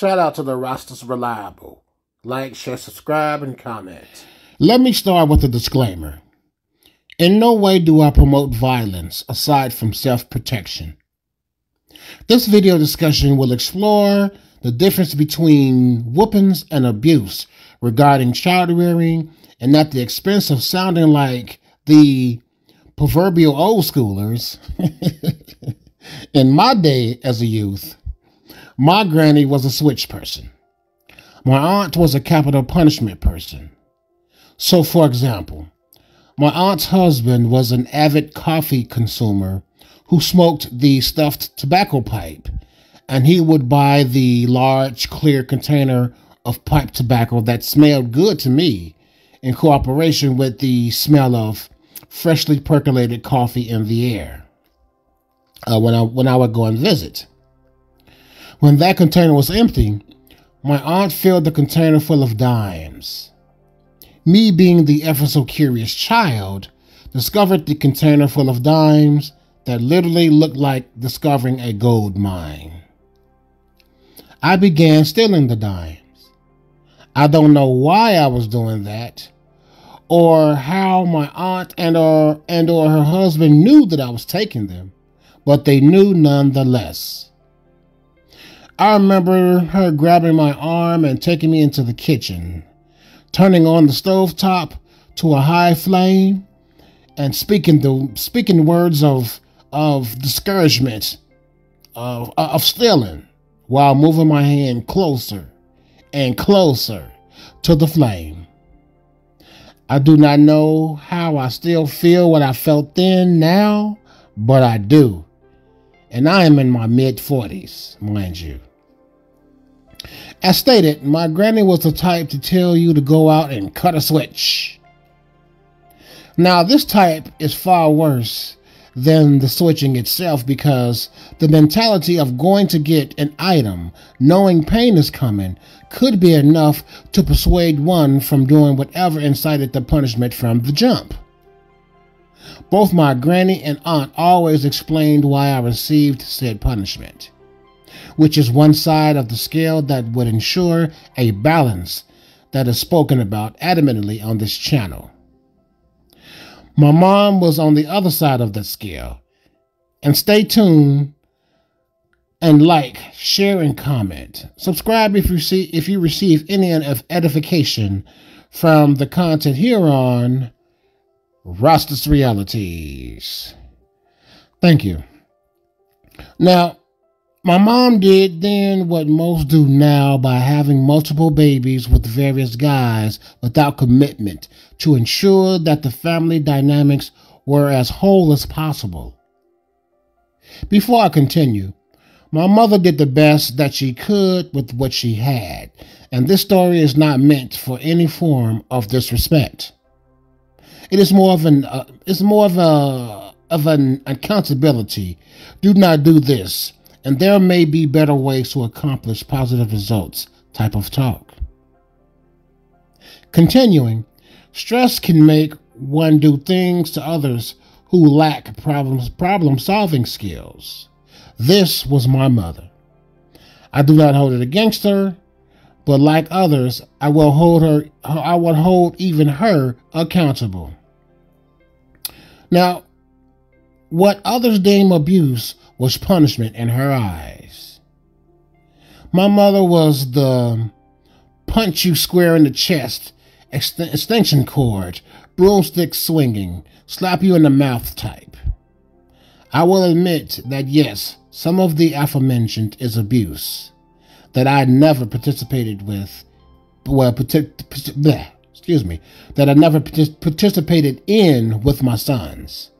Shout out to the Rastaz Realities. Like, share, subscribe, and comment. Let me start with a disclaimer. In no way do I promote violence aside from self protection. This video discussion will explore the difference between whoopings and abuse regarding child rearing and at the expense of sounding like the proverbial old schoolers. In my day as a youth, my granny was a switch person. My aunt was a capital punishment person. So, for example, my aunt's husband was an avid coffee consumer who smoked the stuffed tobacco pipe, and he would buy the large clear container of pipe tobacco that smelled good to me in cooperation with the smell of freshly percolated coffee in the air uh, when I when I would go and visit. When that container was empty, my aunt filled the container full of dimes. Me, being the ever so curious child, discovered the container full of dimes that literally looked like discovering a gold mine. I began stealing the dimes. I don't know why I was doing that, or how my aunt and or and or her husband knew that I was taking them, but they knew nonetheless. I remember her grabbing my arm and taking me into the kitchen, turning on the stove top to a high flame, and speaking the speaking words of of discouragement, of of stealing, while moving my hand closer and closer to the flame. I do not know how I still feel what I felt then now, but I do. And I am in my mid 40s, mind you. As stated, my granny was the type to tell you to go out and cut a switch. Now, this type is far worse than the switching itself because the mentality of going to get an item, knowing pain is coming, could be enough to persuade one from doing whatever incited the punishment from the jump. Both my granny and aunt always explained why I received said punishment, which is one side of the scale that would ensure a balance that is spoken about adamantly on this channel. My mom was on the other side of the scale. And stay tuned and like, share, and comment. Subscribe if you see if you receive any of edification from the content here on Rastaz Realities. Thank you. Now, my mom did then what most do now by having multiple babies with various guys without commitment to ensure that the family dynamics were as whole as possible. Before I continue, my mother did the best that she could with what she had, and this story is not meant for any form of disrespect. It is more of an uh, it's more of a of an accountability. Do not do this and there may be better ways to accomplish positive results type of talk. Continuing, stress can make one do things to others who lack problems, problem solving skills. This was my mother. I do not hold it against her, but like others, I will hold her I will hold even her accountable. Now, what others deem abuse was punishment in her eyes. My mother was the punch you square in the chest, extension cord, broomstick swinging, slap you in the mouth type. I will admit that yes, some of the aforementioned is abuse that I never participated with, well, bleh, excuse me, that I never participated in with my sons.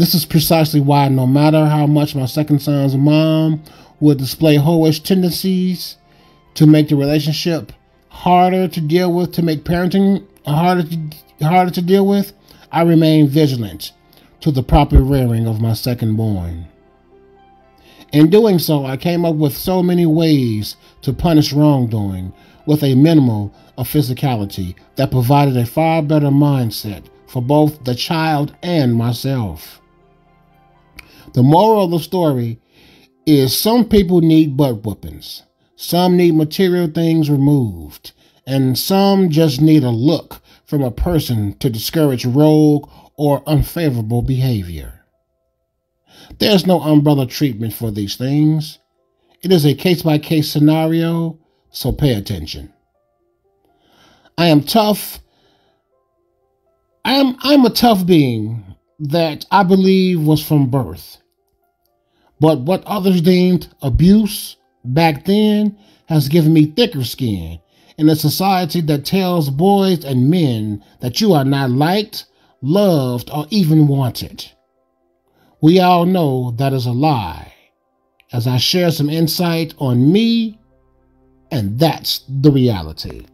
This is precisely why, no matter how much my second son's mom would display hoish tendencies to make the relationship harder to deal with, to make parenting harder to, harder to deal with, I remain vigilant to the proper rearing of my second born. In doing so, I came up with so many ways to punish wrongdoing with a minimal of physicality that provided a far better mindset for both the child and myself. The moral of the story is some people need butt whoopings. Some need material things removed, and some just need a look from a person to discourage rogue or unfavorable behavior. There's no umbrella treatment for these things. It is a case by case scenario, so pay attention. I am tough. I am I'm a tough being that I believe was from birth. But what others deemed abuse back then has given me thicker skin in a society that tells boys and men that you are not liked, loved, or even wanted. We all know that is a lie, as I share some insight on me, and that's the reality.